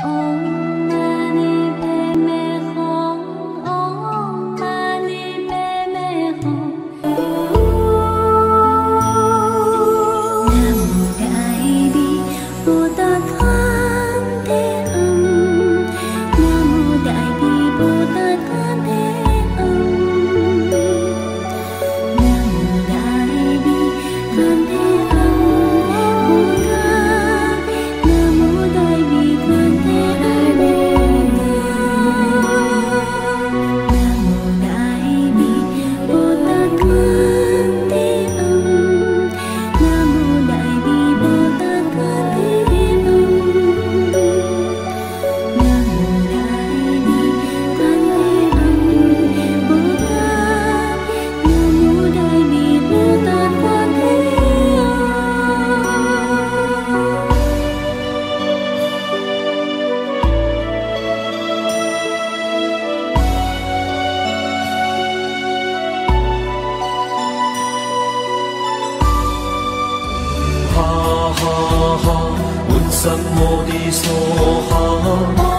Oh. 哈哈，满心我的傻哈。